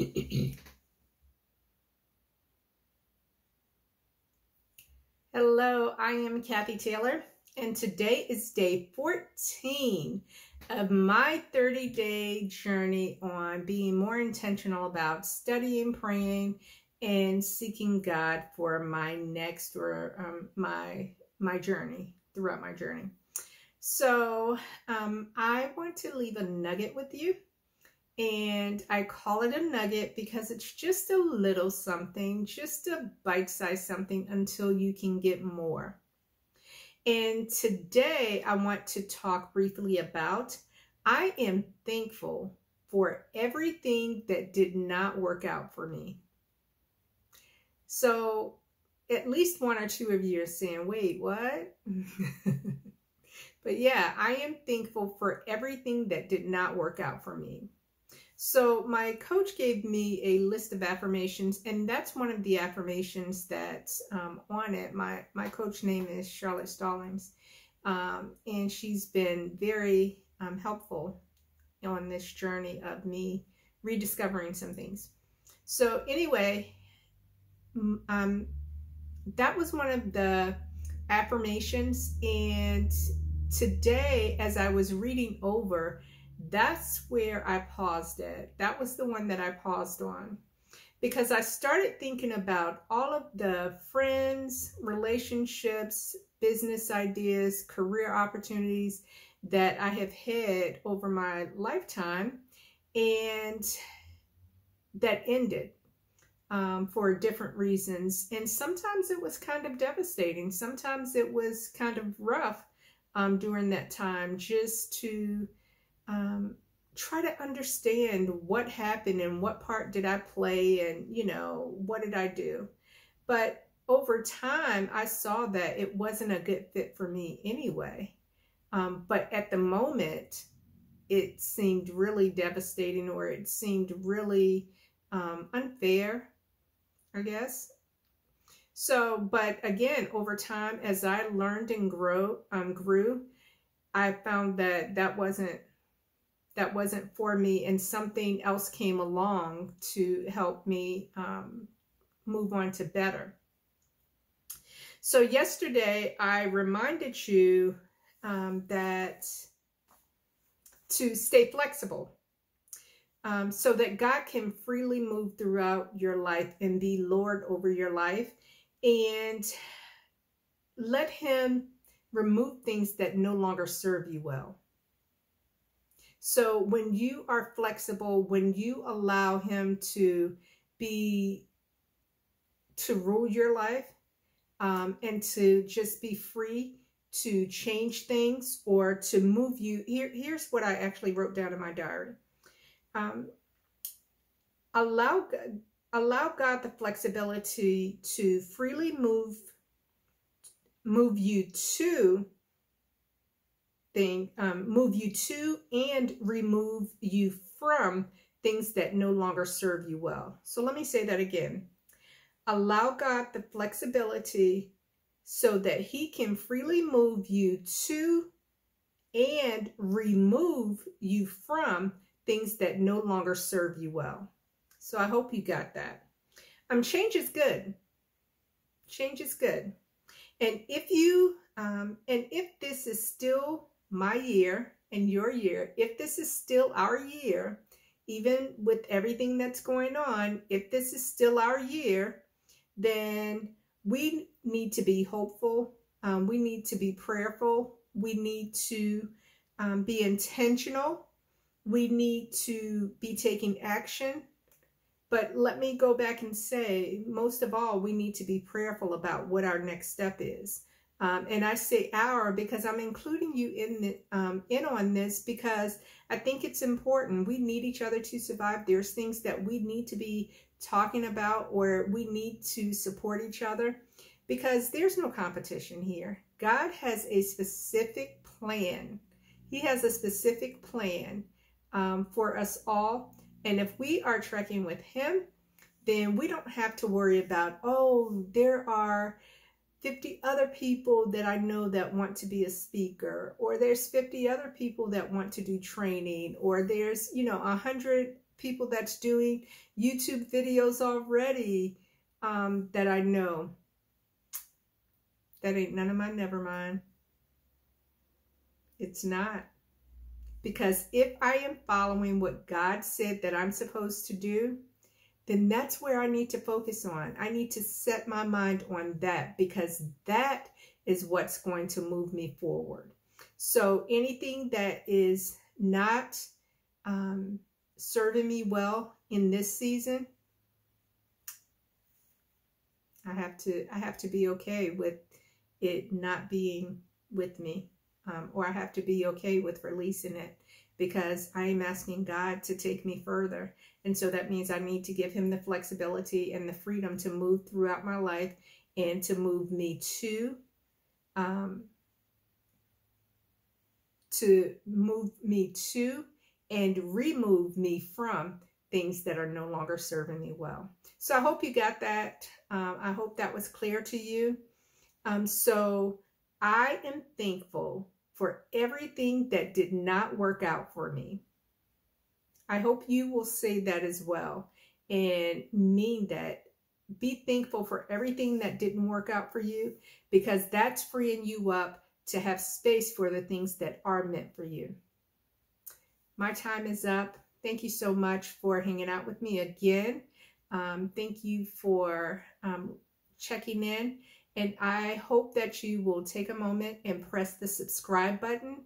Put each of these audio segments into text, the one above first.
Hello, I am Kathy Taylor, and today is day 14 of my 30 day journey on being more intentional about studying, praying, and seeking God for my next or um, my my journey throughout my journey. So um, I want to leave a nugget with you. And I call it a nugget because it's just a little something, just a bite-sized something until you can get more. And today I want to talk briefly about I am thankful for everything that did not work out for me. So at least one or two of you are saying, wait, what? but yeah, I am thankful for everything that did not work out for me. So my coach gave me a list of affirmations, and that's one of the affirmations that's um, on it. My my coach name is Charlotte Stallings, um, and she's been very um, helpful on this journey of me rediscovering some things. So anyway, um, that was one of the affirmations, and today, as I was reading over that's where I paused at. That was the one that I paused on because I started thinking about all of the friends, relationships, business ideas, career opportunities that I have had over my lifetime and that ended um, for different reasons. And sometimes it was kind of devastating. Sometimes it was kind of rough um, during that time just to um, try to understand what happened and what part did I play and, you know, what did I do? But over time, I saw that it wasn't a good fit for me anyway. Um, but at the moment, it seemed really devastating or it seemed really um, unfair, I guess. So, but again, over time, as I learned and grow, um, grew, I found that that wasn't that wasn't for me and something else came along to help me um, move on to better. So yesterday I reminded you um, that to stay flexible um, so that God can freely move throughout your life and be Lord over your life and let him remove things that no longer serve you well. So when you are flexible, when you allow him to be, to rule your life um, and to just be free to change things or to move you. Here, here's what I actually wrote down in my diary. Um, allow, allow God the flexibility to freely move, move you to thing um, move you to and remove you from things that no longer serve you well. So let me say that again. Allow God the flexibility so that he can freely move you to and remove you from things that no longer serve you well. So I hope you got that. Um, change is good. Change is good. And if you, um, and if this is still my year and your year, if this is still our year, even with everything that's going on, if this is still our year, then we need to be hopeful. Um, we need to be prayerful. We need to um, be intentional. We need to be taking action. But let me go back and say, most of all, we need to be prayerful about what our next step is. Um, and I say our because I'm including you in the, um, in on this because I think it's important. We need each other to survive. There's things that we need to be talking about or we need to support each other because there's no competition here. God has a specific plan. He has a specific plan um, for us all. And if we are trekking with him, then we don't have to worry about, oh, there are 50 other people that I know that want to be a speaker, or there's 50 other people that want to do training, or there's, you know, 100 people that's doing YouTube videos already um, that I know. That ain't none of my never mind. It's not. Because if I am following what God said that I'm supposed to do, then that's where I need to focus on. I need to set my mind on that because that is what's going to move me forward. So anything that is not um, serving me well in this season, I have to I have to be okay with it not being with me um, or I have to be okay with releasing it because I am asking God to take me further. And so that means I need to give him the flexibility and the freedom to move throughout my life and to move me to um, to move me to and remove me from things that are no longer serving me well. So I hope you got that. Um, I hope that was clear to you. Um, so I am thankful for everything that did not work out for me. I hope you will say that as well and mean that. Be thankful for everything that didn't work out for you because that's freeing you up to have space for the things that are meant for you. My time is up. Thank you so much for hanging out with me again. Um, thank you for um, checking in. And I hope that you will take a moment and press the subscribe button.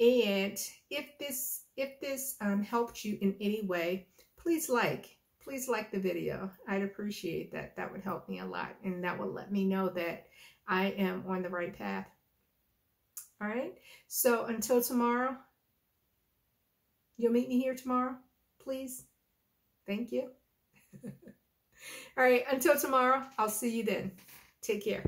And if this if this um, helped you in any way, please like. Please like the video. I'd appreciate that. That would help me a lot. And that will let me know that I am on the right path. All right. So until tomorrow, you'll meet me here tomorrow, please. Thank you. All right. Until tomorrow, I'll see you then. Take care.